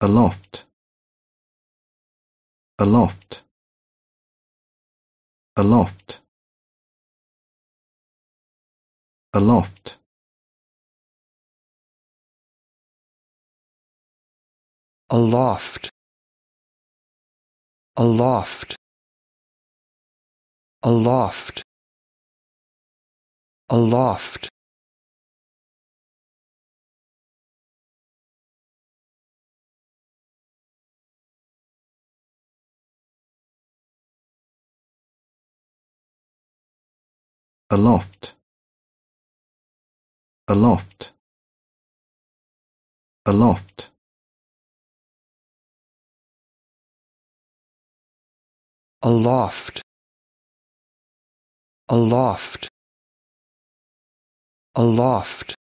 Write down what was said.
aloft aloft aloft aloft. Aloft aloft aloft aloft aloft. Aloft. Aloft. Aloft. Aloft. Aloft